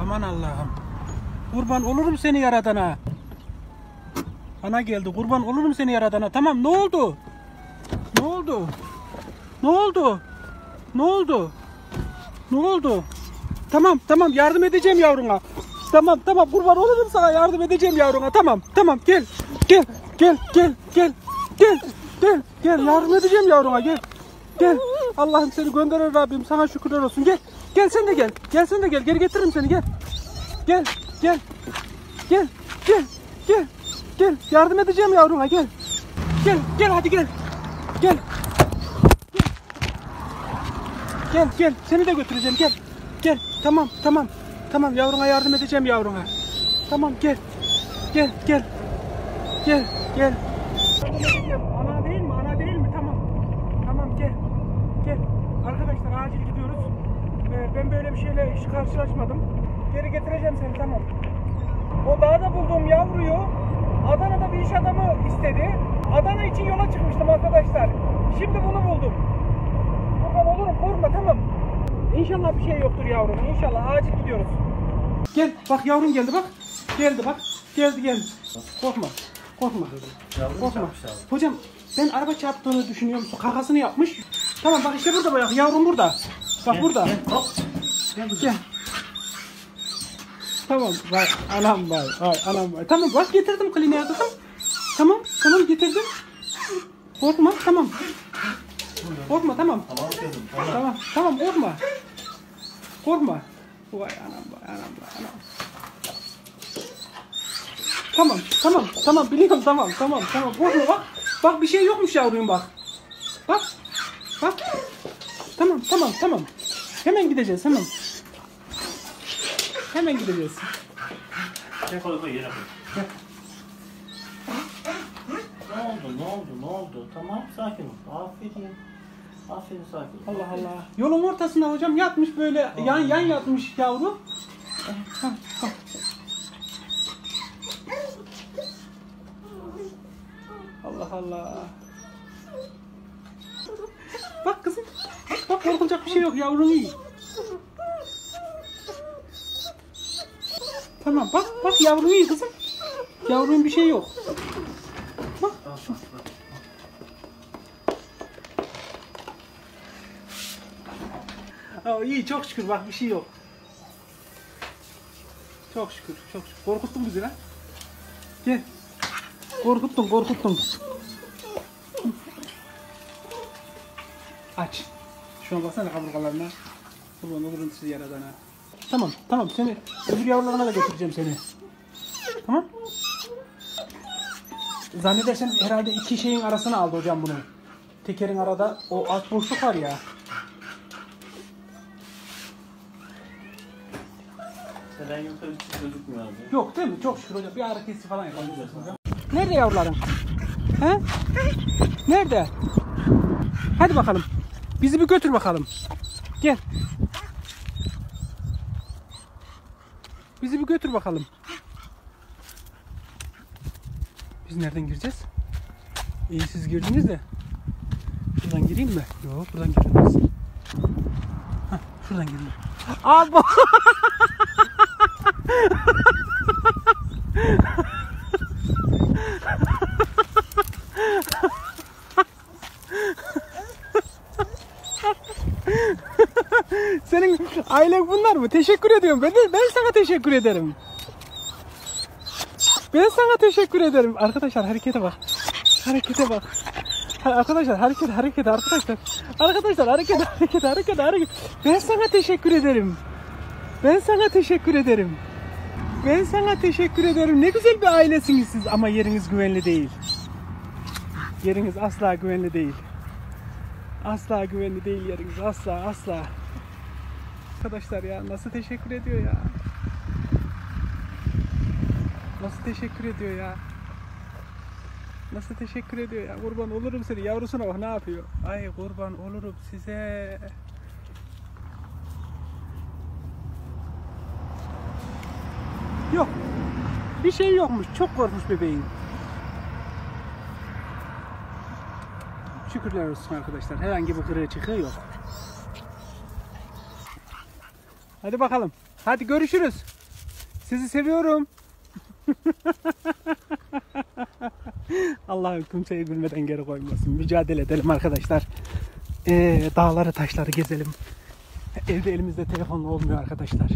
Aman Allah'ım. Kurban olurum seni yaradana. Ana geldi. Kurban olurum seni yaradana. Tamam ne oldu? Ne oldu? Ne oldu? Ne oldu? Ne oldu? Tamam tamam yardım edeceğim yavruna. Tamam tamam kurban olurum sana yardım edeceğim yavruna. Tamam tamam gel. Gel gel gel gel. Gel gel gel yardım edeceğim yavruna gel. Gel. Allah'ım seni gönderir Rabbim sana şükürler olsun. Gel. Gel sen de gel. Gel sen de gel. Geri getiririm seni gel. Gel gel. Gel gel gel. Gel yardım edeceğim yavruna gel. Gel gel hadi gel. Gel. Gel gel seni de götüreceğim gel. Gel tamam tamam. Tamam yavruna yardım edeceğim yavruna. Tamam gel. Gel gel. Gel gel. Ana değil mi? Ana değil mi? Tamam. Tamam gel. Gel. Arkadaşlar acil gidiyoruz. Ee, ben böyle bir şeyle hiç karşılaşmadım. Geri getireceğim seni tamam. O dağda bulduğum yavruyu Adana'da bir iş adamı istedi. Adana için yola çıkmıştım arkadaşlar. Şimdi bunu buldum. Kurban olurum korkma tamam. İnşallah bir şey yoktur yavrum. İnşallah acil gidiyoruz. Gel bak yavrum geldi bak. Geldi bak. Geldi geldi. Korkma. Korkma. Korkma. Hocam ben araba çarptığını düşünüyor musun? Kakasını yapmış. Tamam bak işte burada bak yavrum burada. Bak burada. Hop. Gel. Tamam vay anam vay vay anam vay. Tamam bak getirdim kliniğe kızım. Tamam tamam getirdim. Korkma tamam. Korkma tamam. Tamam kızım tamam. Tamam tamam korkma. Korkma. Vay anam vay anam vay anam. Tamam tamam tamam biliyorum tamam tamam tamam korkma bak. Bak bir şey yokmuş yavrum bak. Bak. Bak. Tamam tamam tamam. Hemen gideceğiz hemen. Hemen gideceğiz. Gel koy koy yere koy. Gel. Ne oldu ne oldu ne oldu? Tamam sakin ol. Aferin. Aferin sakin ol. Allah Allah. Yolun ortasında hocam yatmış böyle yan yan yatmış yavru. Ha, ha. Allah Allah. Bak kızım. Bak korkulacak bir şey yok yavrum iyi. Tamam bak bak yavrum iyi kızım. Yavrum bir şey yok. Bak. Aa, çok şükür bak bir şey yok. Çok şükür çok şükür. Korkuttun bizi lan. Gel. Korkuttun korkuttun. Aç. Şuna baksana kaburgalarına. Kurban olurum sizi yaradan ha. Tamam tamam seni öbür yavrularına da götüreceğim seni. Tamam. Zannedersen herhalde iki şeyin arasına aldı hocam bunu. Tekerin arada o alt boşluk var ya. Selen yukarı hiç gözükmüyor abi. Yok değil mi? Çok şükür hocam. Bir kesici falan yapabilirsiniz hocam. Nerede yavruların? He? Nerede? Hadi bakalım. Bizi bir götür bakalım. Gel. Bizi bir götür bakalım. Biz nereden gireceğiz? İyi siz girdiniz de. Şuradan gireyim mi? Yok buradan girilmez. Hah, şuradan girilir. Abi. Ailen bunlar mı? Teşekkür ediyorum. Ben, de- ben sana teşekkür ederim. Ben sana teşekkür ederim. Arkadaşlar harekete bak. Harekete bak. Arkadaşlar hareket hareket arkadaşlar. Arkadaşlar hareket hareket hareket hareket. Ben sana teşekkür ederim. Ben sana teşekkür ederim. Ben sana teşekkür ederim. Ne güzel bir ailesiniz siz ama yeriniz güvenli değil. Yeriniz asla güvenli değil. Asla güvenli değil yeriniz. Asla asla. Arkadaşlar ya nasıl teşekkür ediyor ya. Nasıl teşekkür ediyor ya. Nasıl teşekkür ediyor ya. Kurban olurum seni. Yavrusuna bak ne yapıyor. Ay kurban olurum size. Yok. Bir şey yokmuş. Çok korkmuş bebeğin. Şükürler olsun arkadaşlar. Herhangi bir kırığı çıkığı yok. Hadi bakalım. Hadi görüşürüz. Sizi seviyorum. Allah'ım kimseyi gülmeden geri koymasın. Mücadele edelim arkadaşlar. Ee, dağları taşları gezelim. Evde elimizde telefon olmuyor arkadaşlar.